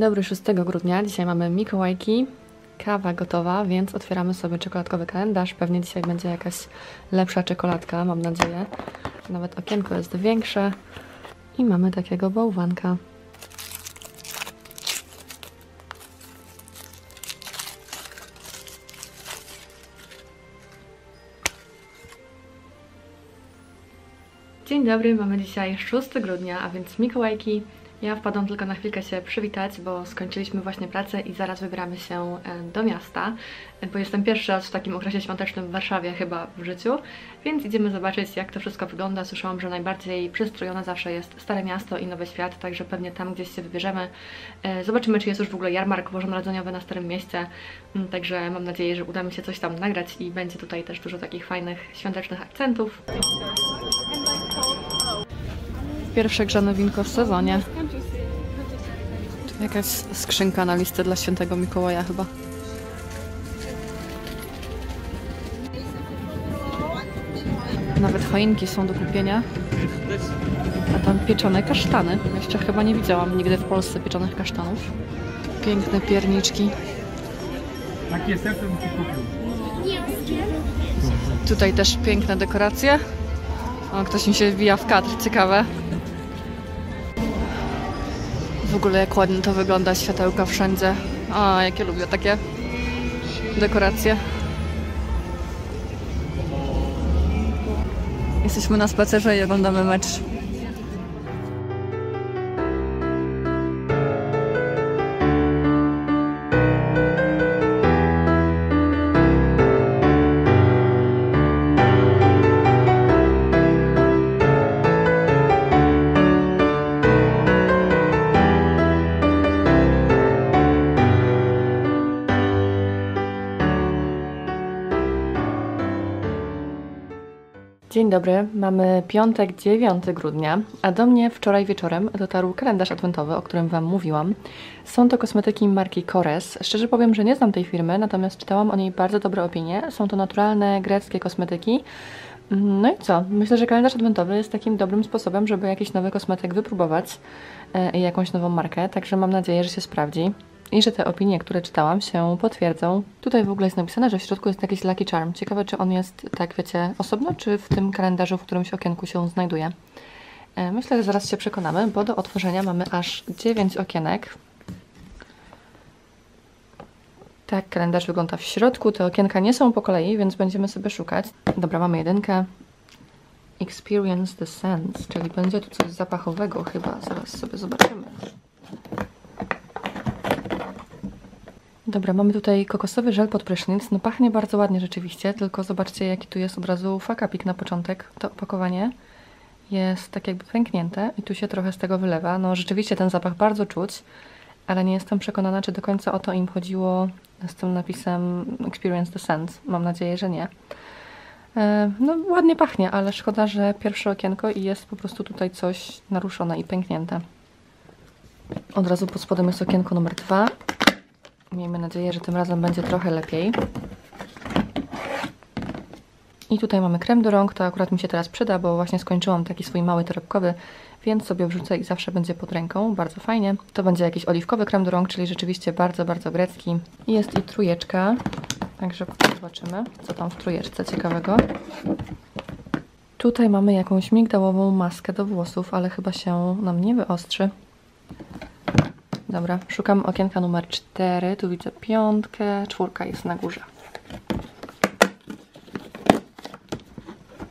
Dzień dobry, 6 grudnia. Dzisiaj mamy Mikołajki, kawa gotowa, więc otwieramy sobie czekoladkowy kalendarz. Pewnie dzisiaj będzie jakaś lepsza czekoladka, mam nadzieję. Nawet okienko jest większe i mamy takiego bałwanka. Dzień dobry, mamy dzisiaj 6 grudnia, a więc Mikołajki. Ja wpadłam tylko na chwilkę się przywitać, bo skończyliśmy właśnie pracę i zaraz wybieramy się e, do miasta, e, bo jestem pierwszy raz w takim okresie świątecznym w Warszawie chyba w życiu, więc idziemy zobaczyć jak to wszystko wygląda. Słyszałam, że najbardziej przystrojone zawsze jest Stare Miasto i Nowy Świat, także pewnie tam gdzieś się wybierzemy. E, zobaczymy, czy jest już w ogóle jarmark bożonarodzeniowy na Starym Mieście, Mm, także mam nadzieję, że uda mi się coś tam nagrać i będzie tutaj też dużo takich fajnych świątecznych akcentów. Pierwsze grzane winko w sezonie. Jakaś skrzynka na listę dla świętego Mikołaja chyba. Nawet choinki są do kupienia. A tam pieczone kasztany. Jeszcze chyba nie widziałam nigdy w Polsce pieczonych kasztanów. Piękne pierniczki. Takie serce bym ci kupił. Tutaj też piękne dekoracje. O, ktoś mi się wbija w kadr, ciekawe. W ogóle jak ładnie to wygląda, światełka wszędzie. A, jakie lubię takie dekoracje. Jesteśmy na spacerze i oglądamy mecz. Dzień dobry, mamy piątek 9 grudnia, a do mnie wczoraj wieczorem dotarł kalendarz adwentowy, o którym Wam mówiłam. Są to kosmetyki marki Kores. Szczerze powiem, że nie znam tej firmy, natomiast czytałam o niej bardzo dobre opinie. Są to naturalne greckie kosmetyki. No i co? Myślę, że kalendarz adwentowy jest takim dobrym sposobem, żeby jakiś nowy kosmetyk wypróbować e, i jakąś nową markę, także mam nadzieję, że się sprawdzi i że te opinie, które czytałam, się potwierdzą. Tutaj w ogóle jest napisane, że w środku jest jakiś Lucky Charm. Ciekawe, czy on jest, tak wiecie, osobno, czy w tym kalendarzu, w którymś okienku się znajduje. E, Myślę, że zaraz się przekonamy, bo do otworzenia mamy aż 9 okienek. Tak kalendarz wygląda w środku. Te okienka nie są po kolei, więc będziemy sobie szukać. Dobra, mamy jedynkę. Experience the sense, czyli będzie tu coś zapachowego chyba. Zaraz sobie zobaczymy. Dobra, mamy tutaj kokosowy żel pod prysznic. No pachnie bardzo ładnie rzeczywiście, tylko zobaczcie jaki tu jest od razu fakapik na początek. To opakowanie jest tak jakby pęknięte i tu się trochę z tego wylewa. No rzeczywiście ten zapach bardzo czuć, ale nie jestem przekonana, czy do końca o to im chodziło z tym napisem Experience the Sense. Mam nadzieję, że nie. E, No ładnie pachnie, ale szkoda, że pierwsze okienko i jest po prostu tutaj coś naruszone i pęknięte. Od razu pod spodem jest okienko numer dwa. Miejmy nadzieję, że tym razem będzie trochę lepiej. I tutaj mamy krem do rąk, to akurat mi się teraz przyda, bo właśnie skończyłam taki swój mały torebkowy, więc sobie wrzucę i zawsze będzie pod ręką, bardzo fajnie. To będzie jakiś oliwkowy krem do rąk, czyli rzeczywiście bardzo, bardzo grecki. Jest i trójeczka, także zobaczymy, co tam w trójeczce ciekawego. Tutaj mamy jakąś migdałową maskę do włosów, ale chyba się nam nie wyostrzy. Dobra, szukam okienka numer 4. Tu widzę piątkę, czwórka jest na górze.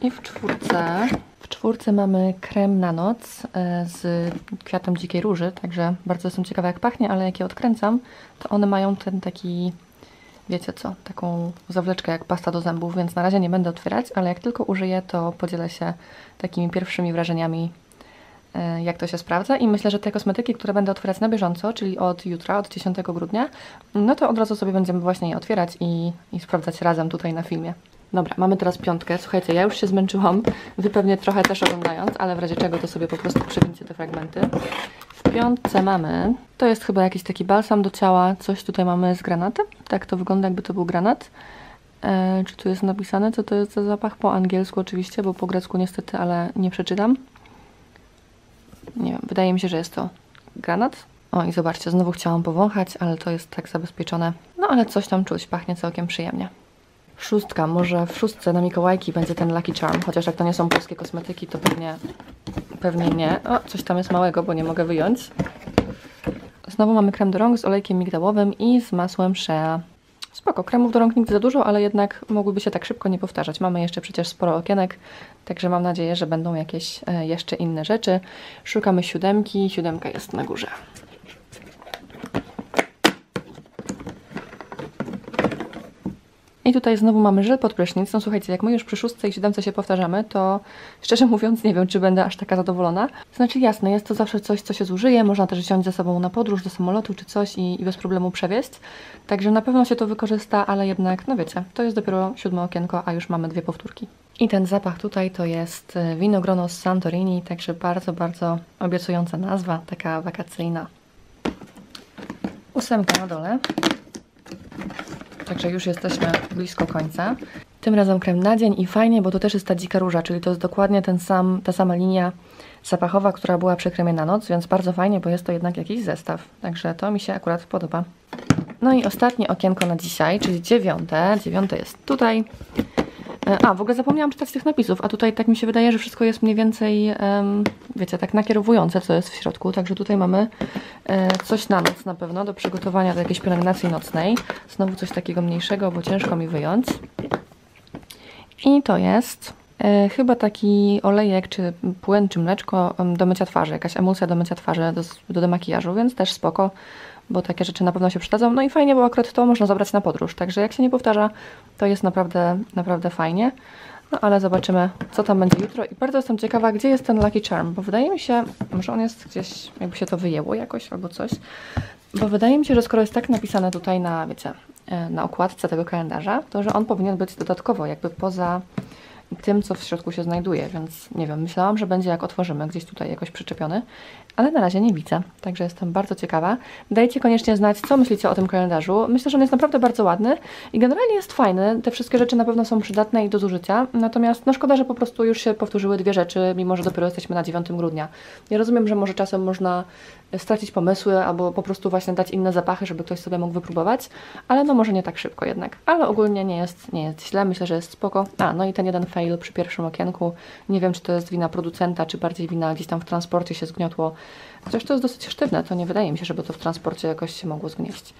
I w czwórce, w czwórce mamy krem na noc e, z kwiatem dzikiej róży, także bardzo jestem ciekawa jak pachnie, ale jak je odkręcam, to one mają ten taki, wiecie co, taką zawleczkę jak pasta do zębów, więc na razie nie będę otwierać, ale jak tylko użyję, to podzielę się takimi pierwszymi wrażeniami jak to się sprawdza i myślę, że te kosmetyki, które będę otwierać na bieżąco, czyli od jutra, od 10 grudnia, no to od razu sobie będziemy właśnie je otwierać i, i sprawdzać razem tutaj na filmie. Dobra, mamy teraz piątkę. Słuchajcie, ja już się zmęczyłam, wy pewnie trochę też oglądając, ale w razie czego to sobie po prostu przewincie te fragmenty. W piątce mamy, to jest chyba jakiś taki balsam do ciała, coś tutaj mamy z granatem. Tak to wygląda, jakby to był granat. E, czy tu jest napisane, co to jest za zapach? Po angielsku oczywiście, bo po grecku niestety, ale nie przeczytam. Nie wiem, wydaje mi się, że jest to granat. O i zobaczcie, znowu chciałam powąchać, ale to jest tak zabezpieczone. No ale coś tam czuć, pachnie całkiem przyjemnie. Szóstka, może w szóstce na Mikołajki będzie ten Lucky Charm, chociaż jak to nie są polskie kosmetyki, to pewnie, pewnie nie. O, coś tam jest małego, bo nie mogę wyjąć. Znowu mamy krem do rąk z olejkiem migdałowym i z masłem Shea. Spoko, kremów do rąk nigdy za dużo, ale jednak mogłyby się tak szybko nie powtarzać. Mamy jeszcze przecież sporo okienek, także mam nadzieję, że będą jakieś e, jeszcze inne rzeczy. Szukamy siódemki, siódemka jest na górze. I tutaj znowu mamy żel pod prysznic. No słuchajcie, jak my już przy szóstce i siódemce się powtarzamy, to szczerze mówiąc nie wiem, czy będę aż taka zadowolona. Znaczy jasne, jest to zawsze coś, co się zużyje, można też wziąć ze sobą na podróż, do samolotu czy coś i, i bez problemu przewieźć. Także na pewno się to wykorzysta, ale jednak, no wiecie, to jest dopiero siódme okienko, a już mamy dwie powtórki. I ten zapach tutaj to jest e, winogrono z Santorini, także bardzo, bardzo obiecująca nazwa, taka wakacyjna. Ósemka na dole. Także już jesteśmy blisko końca. Tym razem krem na dzień i fajnie, bo to też jest ta dzika róża, czyli to jest dokładnie ten sam, ta sama linia zapachowa, która była przy kremie na noc, więc bardzo fajnie, bo jest to jednak jakiś zestaw. Także to mi się akurat podoba. No i ostatnie okienko na dzisiaj, czyli dziewiąte. Dziewiąte jest tutaj. E, A, w ogóle zapomniałam czytać tych napisów, a tutaj tak mi się wydaje, że wszystko jest mniej więcej, em, wiecie, tak nakierowujące, co jest w środku. Także tutaj mamy e, coś na noc na pewno, do przygotowania do jakiejś pielęgnacji nocnej. Znowu coś takiego mniejszego, bo ciężko mi wyjąć. I to jest e, chyba taki olejek, czy płyn, czy mleczko do mycia twarzy, jakaś emulsja do mycia twarzy, do, do demakijażu, więc też spoko, bo takie rzeczy na pewno się przydadzą. No i fajnie, bo akurat to można zabrać na podróż, także jak się nie powtarza, to jest naprawdę, naprawdę fajnie. No ale zobaczymy, co tam będzie jutro. I bardzo jestem ciekawa, gdzie jest ten Lucky Charm, bo wydaje mi się, że on jest gdzieś, jakby się to wyjęło jakoś albo coś, bo wydaje mi się, że skoro jest tak napisane tutaj na, wiecie, e, na okładce tego kalendarza, to że on powinien być dodatkowo, jakby poza tym, co w środku się znajduje, więc nie wiem, myślałam, że będzie jak otworzymy, gdzieś tutaj jakoś przyczepiony, ale na razie nie widzę, także jestem bardzo ciekawa. Dajcie koniecznie znać, co myślicie o tym kalendarzu. Myślę, że on jest naprawdę bardzo ładny i generalnie jest fajny. Te wszystkie rzeczy na pewno są przydatne i do zużycia, natomiast no szkoda, że po prostu już się powtórzyły dwie rzeczy, mimo że dopiero jesteśmy na 9 grudnia. Ja rozumiem, że może czasem można stracić pomysły albo po prostu właśnie dać inne zapachy, żeby ktoś sobie mógł wypróbować, ale no może nie tak szybko jednak. Ale ogólnie nie jest, nie jest źle, myślę, że jest spoko. A, no i ten jeden fail przy pierwszym okienku. Nie wiem, czy to jest wina producenta, czy bardziej wina gdzieś tam w transporcie się zgniotło. Chociaż to jest dosyć sztywne, to nie wydaje mi się, żeby to w transporcie jakoś się mogło zgnieść.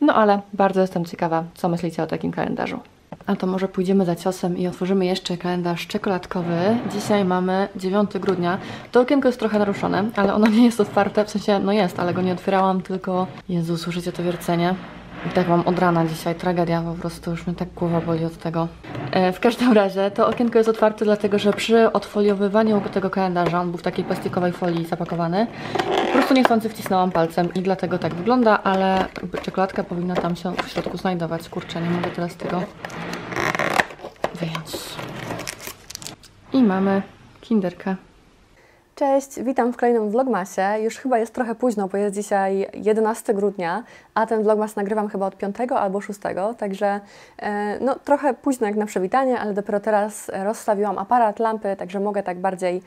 No ale bardzo jestem ciekawa, co myślicie o takim kalendarzu. A to może pójdziemy za ciosem i otworzymy jeszcze kalendarz czekoladkowy. Dzisiaj mamy 9 grudnia. To okienko jest trochę naruszone, ale ono nie jest otwarte, w sensie, no jest, ale go nie otwierałam, tylko... Jezu, słyszycie to wiercenie? Tak mam od rana dzisiaj, tragedia, po prostu już mnie tak głowa boli od tego. E, w każdym razie to okienko jest otwarte, dlatego że przy odfoliowywaniu tego kalendarza, on był w takiej plastikowej folii zapakowany, po prostu niechcący wcisnęłam palcem i dlatego tak wygląda, ale czekoladka powinna tam się w środku znajdować. Kurczę, nie mogę teraz tego wyjąć. I mamy kinderkę. Cześć, witam w kolejnym vlogmasie. Już chyba jest trochę późno, bo jest dzisiaj 11 grudnia, a ten vlogmas nagrywam chyba od 5 albo 6, także e, no trochę późno jak na przywitanie, ale dopiero teraz rozstawiłam aparat, lampy, także mogę tak bardziej e,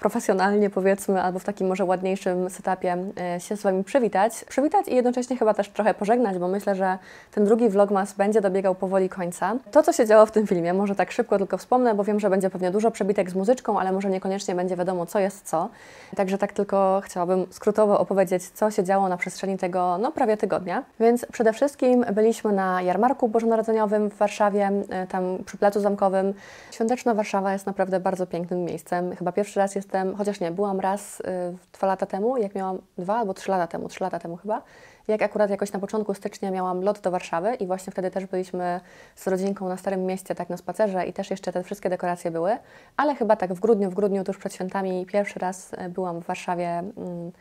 profesjonalnie powiedzmy, albo w takim może ładniejszym setupie e, się z Wami przywitać. Przywitać i jednocześnie chyba też trochę pożegnać, bo myślę, że ten drugi vlogmas będzie dobiegał powoli końca. To, co się działo w tym filmie, może tak szybko tylko wspomnę, bo wiem, że będzie pewnie dużo przebitek z muzyczką, ale może niekoniecznie będzie wiadomo, co jest co. Także tak tylko chciałabym skrótowo opowiedzieć, co się działo na przestrzeni tego, no prawie tygodnia. Więc przede wszystkim byliśmy na jarmarku bożonarodzeniowym w Warszawie, e, tam przy Placu Zamkowym. Świąteczna Warszawa jest naprawdę bardzo pięknym miejscem. Chyba pierwszy raz jestem, chociaż nie, byłam raz y, dwa lata temu, jak miałam dwa albo trzy lata temu, trzy lata temu chyba, jak akurat jakoś na początku stycznia miałam lot do Warszawy i właśnie wtedy też byliśmy z rodzinką na Starym Mieście, tak na spacerze i też jeszcze te wszystkie dekoracje były, ale chyba tak w grudniu, w grudniu tuż przed świętami pierwszy raz y, byłam w Warszawie mm,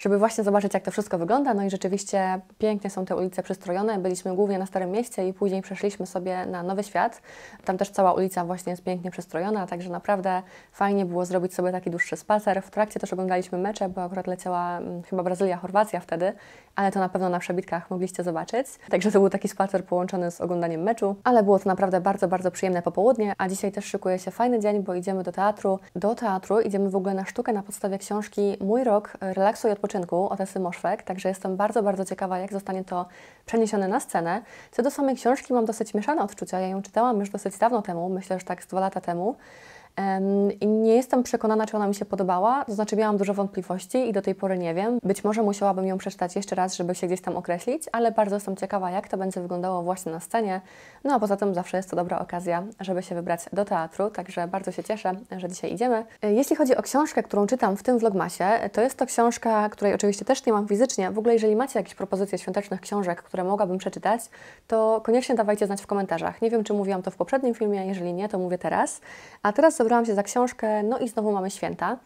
żeby właśnie zobaczyć, jak to wszystko wygląda. No i rzeczywiście pięknie są te ulice przystrojone. Byliśmy głównie na Starym Mieście i później przeszliśmy sobie na Nowy Świat. Tam też cała ulica właśnie jest pięknie przystrojona, także naprawdę fajnie było zrobić sobie taki dłuższy spacer. W trakcie też oglądaliśmy mecze, bo akurat leciała mm, chyba Brazylia-Chorwacja wtedy, ale to na pewno na przebitkach mogliście zobaczyć. Także to był taki spacer połączony z oglądaniem meczu, ale było to naprawdę bardzo, bardzo przyjemne popołudnie, a dzisiaj też szykuje się fajny dzień, bo idziemy do teatru. Do teatru idziemy w ogóle na sztukę na podstawie książki Mój rok relaksu i odpoczynku wypoczynku Otesy Moszwek, także jestem bardzo, bardzo ciekawa, jak zostanie to przeniesione na scenę. Co do samej książki, mam dosyć mieszane odczucia. Ja ją czytałam już dosyć dawno temu, myślę, że tak z dwa lata temu. I nie jestem przekonana, czy ona mi się podobała, to znaczy miałam dużo wątpliwości i do tej pory nie wiem. Być może musiałabym ją przeczytać jeszcze raz, żeby się gdzieś tam określić, ale bardzo jestem ciekawa, jak to będzie wyglądało właśnie na scenie. No a poza tym zawsze jest to dobra okazja, żeby się wybrać do teatru, także bardzo się cieszę, że dzisiaj idziemy. E, Jeśli chodzi o książkę, którą czytam w tym vlogmasie, to jest to książka, której oczywiście też nie mam fizycznie. W ogóle, jeżeli macie jakieś propozycje świątecznych książek, które mogłabym przeczytać, to koniecznie dawajcie znać w komentarzach. Nie wiem, czy mówiłam to w poprzednim filmie, jeżeli nie, to mówię teraz. A teraz zabrałam się za książkę, no i znowu mamy święta.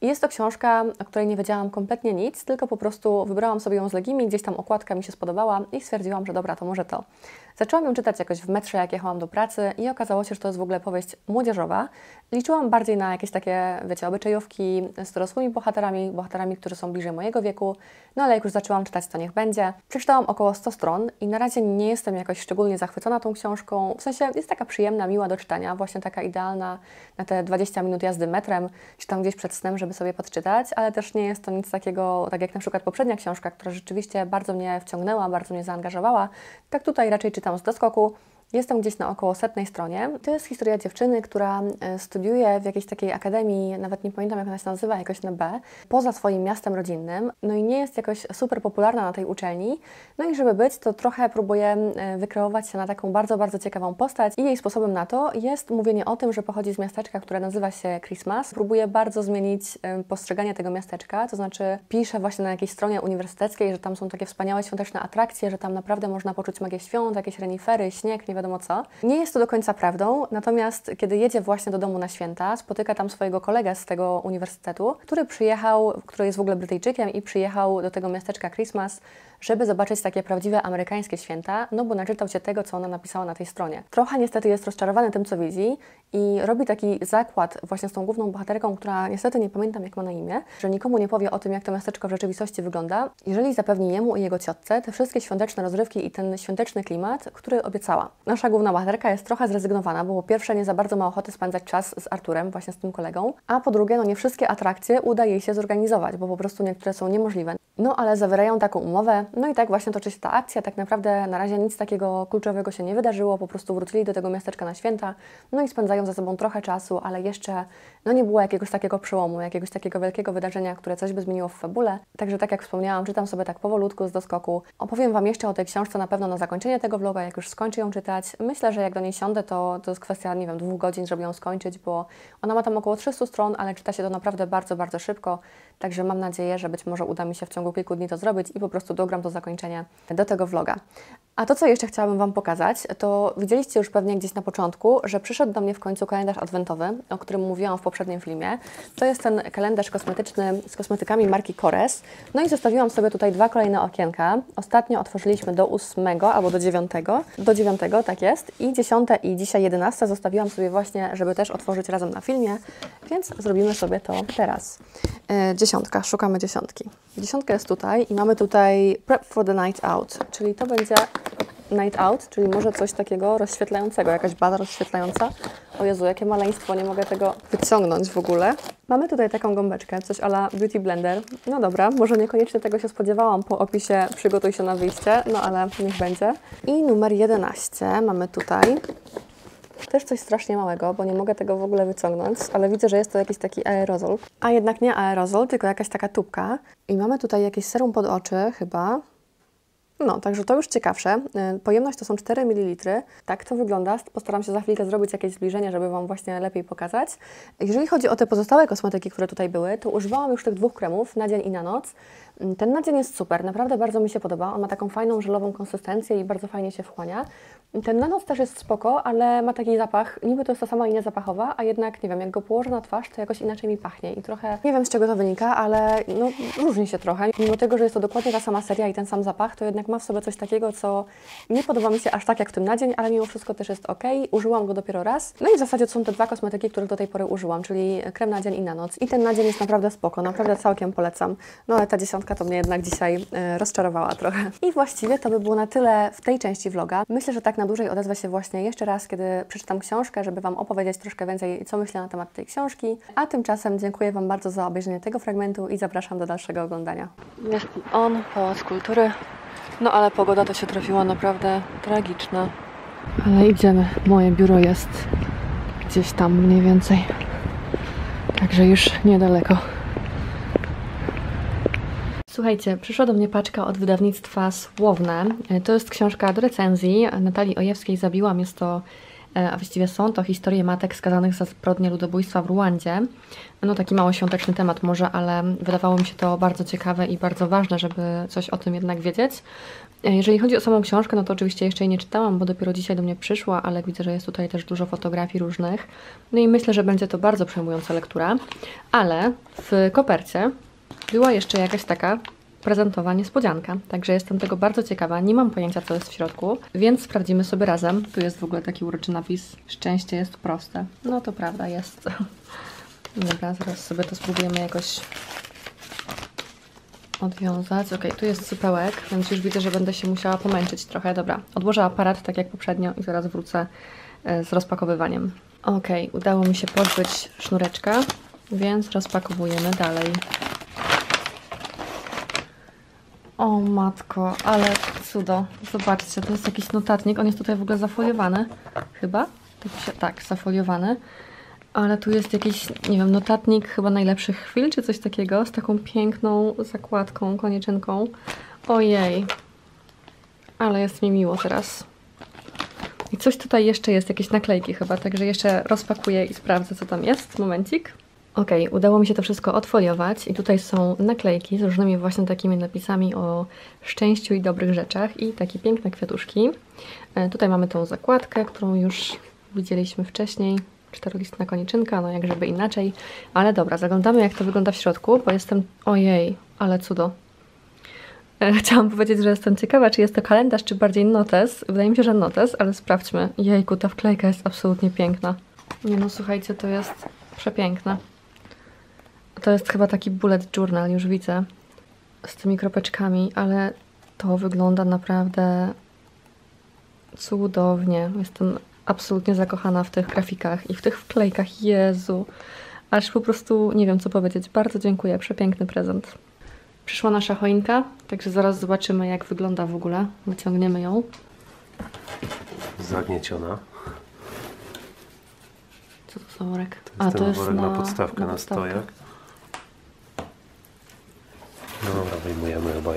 I jest to książka, o której nie wiedziałam kompletnie nic, tylko po prostu wybrałam sobie ją z Legimi, gdzieś tam okładka mi się spodobała i stwierdziłam, że dobra, to może to. Zaczęłam ją czytać jakoś w metrze, jak jechałam do pracy i okazało się, że to jest w ogóle powieść młodzieżowa. Liczyłam bardziej na jakieś takie, wiecie, obyczajówki z dorosłymi bohaterami, bohaterami, którzy są bliżej mojego wieku, no ale jak już zaczęłam czytać, to niech będzie. Przeczytałam około 100 stron i na razie nie jestem jakoś szczególnie zachwycona tą książką. W sensie jest taka przyjemna, miła do czytania, właśnie taka idealna na te 20 minut jazdy metrem, czy tam gdzieś przed snem, żeby sobie podczytać, ale też nie jest to nic takiego, tak jak na przykład poprzednia książka, która rzeczywiście bardzo mnie wciągnęła, bardzo mnie zaangażowała. Tak tutaj raczej czytam z doskoku. Jestem gdzieś na około setnej stronie. To jest historia dziewczyny, która e, studiuje w jakiejś takiej akademii, nawet nie pamiętam jak ona się nazywa, jakoś na B, poza swoim miastem rodzinnym. No i nie jest jakoś super popularna na tej uczelni. No i żeby być, to trochę próbuje wykreować się na taką bardzo, bardzo ciekawą postać. I jej sposobem na to jest mówienie o tym, że pochodzi z miasteczka, które nazywa się Christmas. Próbuje bardzo zmienić e, postrzeganie tego miasteczka, to znaczy pisze właśnie na jakiejś stronie uniwersyteckiej, że tam są takie wspaniałe świąteczne atrakcje, że tam naprawdę można poczuć magię świąt, jakieś renifery, śnieg, nie wiadomo co. Nie jest to do końca prawdą, natomiast kiedy jedzie właśnie do domu na święta, spotyka tam swojego kolegę z tego uniwersytetu, który przyjechał, który jest w ogóle Brytyjczykiem i przyjechał do tego miasteczka Christmas, żeby zobaczyć takie prawdziwe amerykańskie święta, no bo naczytał się tego, co ona napisała na tej stronie. Trochę niestety jest rozczarowany tym, co widzi i robi taki zakład właśnie z tą główną bohaterką, która niestety nie pamiętam, jak ma na imię, że nikomu nie powie o tym, jak to miasteczko w rzeczywistości wygląda, jeżeli zapewni jemu i jego ciotce te wszystkie świąteczne rozrywki i ten świąteczny klimat, który obiecała. Nasza główna bohaterka jest trochę zrezygnowana, bo po pierwsze nie za bardzo ma ochoty spędzać czas z Arturem, właśnie z tym kolegą, a po drugie, no nie wszystkie atrakcje uda jej się zorganizować, bo po prostu niektóre są niemożliwe. No ale zawierają taką umowę, no i tak właśnie toczy się ta akcja. Tak naprawdę na razie nic takiego kluczowego się nie wydarzyło, po prostu wrócili do tego miasteczka na święta, no i spędzają ze sobą trochę czasu, ale jeszcze no nie było jakiegoś takiego przełomu, jakiegoś takiego wielkiego wydarzenia, które coś by zmieniło w fabule. Także tak jak wspomniałam, czytam sobie tak powolutku z doskoku. Opowiem Wam jeszcze o tej książce na pewno na zakończenie tego vloga, jak już skończę ją czytać. Myślę, że jak do niej siądę, to, to jest kwestia, nie wiem, dwóch godzin, żeby ją skończyć, bo ona ma tam około 300 stron, ale czyta się to naprawdę bardzo, bardzo szybko. Także mam nadzieję, że być może uda mi się w ciągu kilku dni to zrobić i po prostu dogram to zakończenie do tego vloga. A to, co jeszcze chciałabym Wam pokazać, to widzieliście już pewnie gdzieś na początku, że przyszedł do mnie w końcu kalendarz adwentowy, o którym mówiłam w poprzednim filmie. To jest ten kalendarz kosmetyczny z kosmetykami marki Kores. No i zostawiłam sobie tutaj dwa kolejne okienka. Ostatnio otworzyliśmy do 8 albo do 9. Do 9, tak jest. I 10 i dzisiaj 11 zostawiłam sobie właśnie, żeby też otworzyć razem na filmie, więc zrobimy sobie to teraz. E, dziesiątka, szukamy dziesiątki. Dziesiątka jest tutaj i mamy tutaj Prep for the Night Out, czyli to będzie Night Out, czyli może coś takiego rozświetlającego, jakaś baza rozświetlająca. O Jezu, jakie maleństwo, nie mogę tego wyciągnąć w ogóle. Mamy tutaj taką gąbeczkę, coś ala Beauty Blender. No dobra, może niekoniecznie tego się spodziewałam po opisie przygotuj się na wyjście, no ale niech będzie. I numer 11 mamy tutaj. Też coś strasznie małego, bo nie mogę tego w ogóle wyciągnąć, ale widzę, że jest to jakiś taki aerozol. A jednak nie aerozol, tylko jakaś taka tubka. I mamy tutaj jakieś serum pod oczy chyba. No, także to już ciekawsze. Y, Pojemność to są 4 ml. Tak to wygląda. Postaram się za chwilkę zrobić jakieś zbliżenie, żeby Wam właśnie lepiej pokazać. Jeżeli chodzi o te pozostałe kosmetyki, które tutaj były, to używałam już tych dwóch kremów na dzień i na noc. Ten na dzień jest super, naprawdę bardzo mi się podoba. On ma taką fajną, żelową konsystencję i bardzo fajnie się wchłania. Ten na noc też jest spoko, ale ma taki zapach, niby to jest ta sama linia zapachowa, a jednak, nie wiem, jak go położę na twarz, to jakoś inaczej mi pachnie i trochę, nie wiem z czego to wynika, ale no, różni się trochę. Mimo tego, że jest to dokładnie ta sama seria i ten sam zapach, to jednak ma w sobie coś takiego, co nie podoba mi się aż tak jak w tym na dzień, ale mimo wszystko też jest ok. Użyłam go dopiero raz. No i w zasadzie to są te dwa kosmetyki, których do tej pory użyłam, czyli krem na dzień i na noc. I ten na dzień jest naprawdę spoko, naprawdę całkiem polecam. No ale ta dziesiątka to mnie jednak dzisiaj e, rozczarowała trochę. I właściwie to by było na tyle w tej części vloga. Myślę, że tak na dłużej odezwę się właśnie jeszcze raz, kiedy przeczytam książkę, żeby Wam opowiedzieć troszkę więcej, co myślę na temat tej książki. A tymczasem dziękuję Wam bardzo za obejrzenie tego fragmentu i zapraszam do dalszego oglądania. Jest on, Pałac Kultury. No ale pogoda to się trafiła naprawdę tragiczna. Ale idziemy. Moje biuro jest gdzieś tam mniej więcej. Także już niedaleko. Słuchajcie, przyszła do mnie paczka od wydawnictwa Słowne. E, To jest książka do recenzji Natalii Ojewskiej Zabiłam. Jest to, e, a właściwie są to historie matek skazanych za zbrodnie ludobójstwa w Ruandzie. No taki mało świąteczny temat może, ale wydawało mi się to bardzo ciekawe i bardzo ważne, żeby coś o tym jednak wiedzieć. E, Jeżeli chodzi o samą książkę, no to oczywiście jeszcze jej nie czytałam, bo dopiero dzisiaj do mnie przyszła, ale widzę, że jest tutaj też dużo fotografii różnych. No i myślę, że będzie to bardzo przejmująca lektura. Ale w kopercie była jeszcze jakaś taka prezentowa niespodzianka, także jestem tego bardzo ciekawa. Nie mam pojęcia, co jest w środku, więc sprawdzimy sobie razem. Tu jest w ogóle taki uroczy napis: Szczęście jest proste. No to prawda, jest. Dobra, zaraz sobie to spróbujemy jakoś odwiązać. Ok, tu jest sypełek, więc już widzę, że będę się musiała pomęczyć trochę. Dobra, odłożę aparat tak jak poprzednio i zaraz wrócę e, z rozpakowywaniem. Ok, udało mi się pozbyć sznureczka, więc rozpakowujemy dalej. O matko, ale cudo. Zobaczcie, to jest jakiś notatnik. On jest tutaj w ogóle zafoliowany. Chyba? Tak, się, tak zafoliowany. Ale tu jest jakiś, nie wiem, notatnik chyba najlepszych chwil, czy coś takiego, z taką piękną zakładką, konieczynką. Ojej. Ale jest mi miło teraz. I coś tutaj jeszcze jest, jakieś naklejki chyba, także jeszcze rozpakuję i sprawdzę, co tam jest. Momencik. Ok, udało mi się to wszystko odfoliować i tutaj są naklejki z różnymi właśnie takimi napisami o szczęściu i dobrych rzeczach i takie piękne kwiatuszki. E, tutaj mamy tą zakładkę, którą już widzieliśmy wcześniej. Czterolistna koniczynka, no jak żeby inaczej. Ale dobra, zaglądamy jak to wygląda w środku, bo jestem... Ojej, ale cudo. E, Chciałam powiedzieć, że jestem ciekawa, czy jest to kalendarz, czy bardziej notes. Wydaje mi się, że notes, ale sprawdźmy. Jejku, ta wklejka jest absolutnie piękna. Nie no, słuchajcie, to jest przepiękne. To jest chyba taki bullet journal, już widzę, z tymi kropeczkami, ale to wygląda naprawdę cudownie. Jestem absolutnie zakochana w tych grafikach i w tych wklejkach. Jezu, aż po prostu nie wiem co powiedzieć. Bardzo dziękuję, przepiękny prezent. Przyszła nasza choinka, także zaraz zobaczymy jak wygląda w ogóle. Wyciągniemy ją. Zagnieciona. Co to za worek? To jest ten worek na, podstawkę, na, stojak. No dobra, wyjmujemy chyba.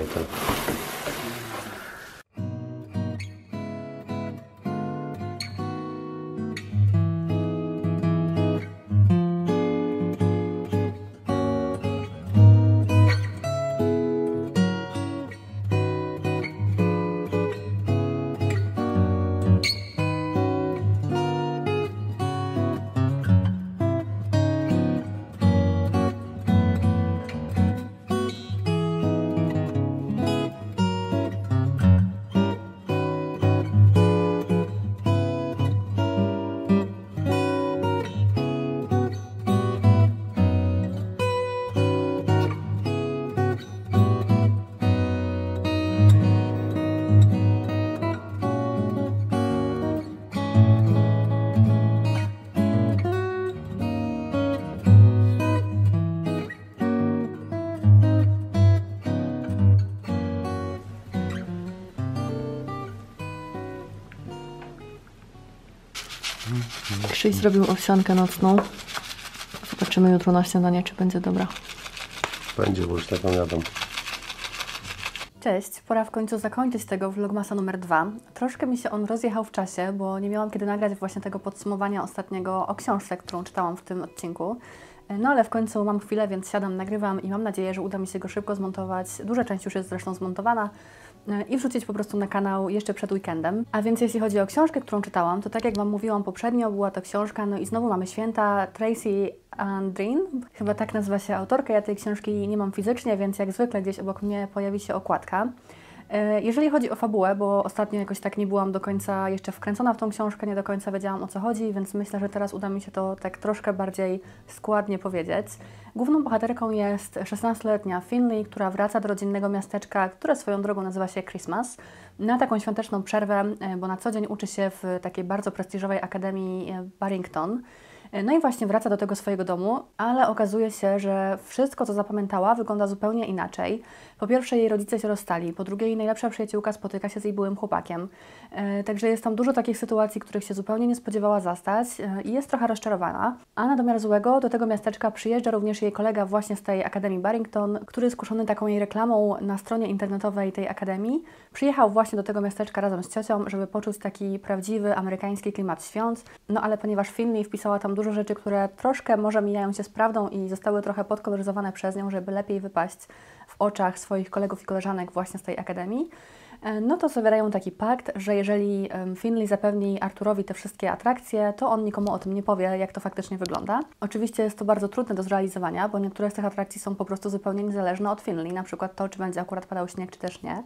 Krzyś zrobił owsiankę nocną. Zobaczymy jutro na śniadanie, czy będzie dobra. Będzie, bo już taką jadą. Cześć, pora w końcu zakończyć tego vlogmasa numer dwa. Troszkę mi się on rozjechał w czasie, bo nie miałam kiedy nagrać właśnie tego podsumowania ostatniego o książce, którą czytałam w tym odcinku. No ale w końcu mam chwilę, więc siadam, nagrywam i mam nadzieję, że uda mi się go szybko zmontować. Duża część już jest zresztą zmontowana i wrzucić po prostu na kanał jeszcze przed weekendem. A więc jeśli chodzi o książkę, którą czytałam, to tak jak Wam mówiłam poprzednio, była to książka, no i znowu mamy święta Tracy Andrin, chyba tak nazywa się autorka, ja tej książki nie mam fizycznie, więc jak zwykle gdzieś obok mnie pojawi się okładka. E, Jeżeli chodzi o fabułę, bo ostatnio jakoś tak nie byłam do końca jeszcze wkręcona w tą książkę, nie do końca wiedziałam o co chodzi, więc myślę, że teraz uda mi się to tak troszkę bardziej składnie powiedzieć. Główną bohaterką jest 16-letnia Finley, która wraca do rodzinnego miasteczka, które swoją drogą nazywa się Christmas, na taką świąteczną przerwę, e, bo na co dzień uczy się w takiej bardzo prestiżowej akademii e, Barrington. No i właśnie wraca do tego swojego domu, ale okazuje się, że wszystko, co zapamiętała, wygląda zupełnie inaczej. Po pierwsze, jej rodzice się rozstali, po drugie, jej najlepsza przyjaciółka spotyka się z jej byłym chłopakiem. E, Także jest tam dużo takich sytuacji, których się zupełnie nie spodziewała zastać e, i jest trochę rozczarowana. A na domiar złego do tego miasteczka przyjeżdża również jej kolega właśnie z tej Akademii Barrington, który skuszony taką jej reklamą na stronie internetowej tej Akademii, przyjechał właśnie do tego miasteczka razem z ciocią, żeby poczuć taki prawdziwy amerykański klimat świąt. No ale ponieważ Finley wpisała tam dużo rzeczy, które troszkę może mijają się z prawdą i zostały trochę podkoloryzowane przez nią, żeby lepiej wypaść w oczach swoich kolegów i koleżanek właśnie z tej akademii, e, no to zawierają taki pakt, że jeżeli Finley zapewni Arturowi te wszystkie atrakcje, to on nikomu o tym nie powie, jak to faktycznie wygląda. Oczywiście jest to bardzo trudne do zrealizowania, bo niektóre z tych atrakcji są po prostu zupełnie niezależne od Finley, na przykład to, czy będzie akurat padał śnieg, czy też nie.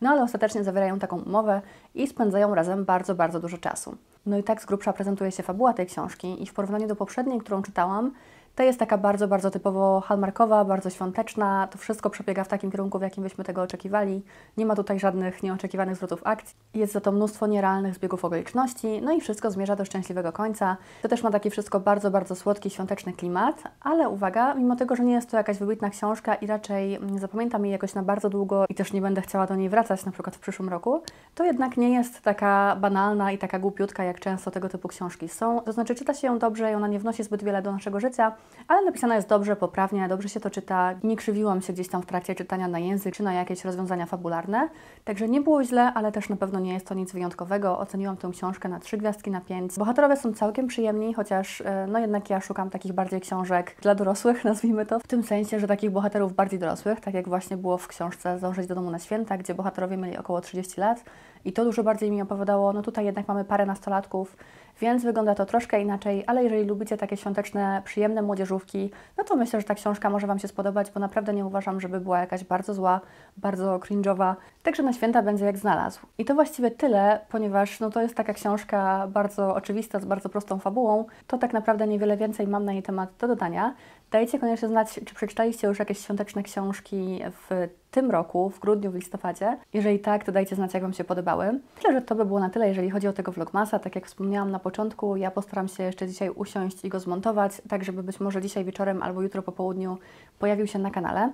No ale ostatecznie zawierają taką umowę i spędzają razem bardzo, bardzo dużo czasu. No i tak z grubsza prezentuje się fabuła tej książki i w porównaniu do poprzedniej, którą czytałam, to jest taka bardzo, bardzo typowo hallmarkowa, bardzo świąteczna. To wszystko przebiega w takim kierunku, w jakim byśmy tego oczekiwali. Nie ma tutaj żadnych nieoczekiwanych zwrotów akcji. Jest za to mnóstwo nierealnych zbiegów okoliczności, no i wszystko zmierza do szczęśliwego końca. To też ma taki wszystko bardzo, bardzo słodki, świąteczny klimat, ale uwaga, mimo tego, że nie jest to jakaś wybitna książka i raczej nie zapamiętam jej jakoś na bardzo długo i też nie będę chciała do niej wracać na przykład w przyszłym roku, to jednak nie jest taka banalna i taka głupiutka, jak często tego typu książki są. To znaczy czyta się ją dobrze i ona nie wnosi zbyt wiele do naszego życia, ale napisana jest dobrze, poprawnie, dobrze się to czyta. Nie krzywiłam się gdzieś tam w trakcie czytania na język czy na jakieś rozwiązania fabularne. Także nie było źle, ale też na pewno nie jest to nic wyjątkowego. Oceniłam tę książkę na trzy gwiazdki na pięć. Bohaterowie są całkiem przyjemni, chociaż e, no jednak ja szukam takich bardziej książek dla dorosłych, nazwijmy to. W tym sensie, że takich bohaterów bardziej dorosłych, tak jak właśnie było w książce Zdążyć do domu na święta, gdzie bohaterowie mieli około 30 lat i to dużo bardziej mi opowiadało. No tutaj jednak mamy parę nastolatków, więc wygląda to troszkę inaczej, ale jeżeli lubicie takie świąteczne, przyjemne młodzieżówki, no to myślę, że ta książka może Wam się spodobać, bo naprawdę nie uważam, żeby była jakaś bardzo zła, bardzo cringe'owa. Także na święta będzie jak znalazł. I to właściwie tyle, ponieważ no to jest taka książka bardzo oczywista, z bardzo prostą fabułą, to tak naprawdę niewiele więcej mam na jej temat do dodania. Dajcie koniecznie znać, czy przeczytaliście już jakieś świąteczne książki w tym roku, w grudniu, w listopadzie. Jeżeli tak, to dajcie znać, jak Wam się podobały. Myślę, że to by było na tyle, jeżeli chodzi o tego vlogmasa. Tak jak wspomniałam na początku, ja postaram się jeszcze dzisiaj usiąść i go zmontować, tak żeby być może dzisiaj wieczorem albo jutro po południu pojawił się na kanale.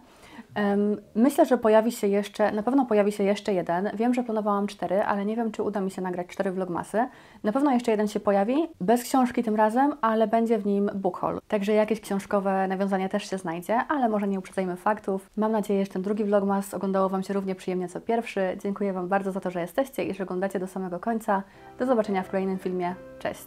Myślę, że pojawi się jeszcze, na pewno pojawi się jeszcze jeden. Wiem, że planowałam cztery, ale nie wiem, czy uda mi się nagrać cztery vlogmasy. Na pewno jeszcze jeden się pojawi, bez książki tym razem, ale będzie w nim book haul. Także jakieś książkowe nawiązanie też się znajdzie, ale może nie uprzedzajmy faktów. Mam nadzieję, że ten drugi vlogmas oglądało Wam się równie przyjemnie co pierwszy. Dziękuję Wam bardzo za to, że jesteście i że oglądacie do samego końca. Do zobaczenia w kolejnym filmie. Cześć!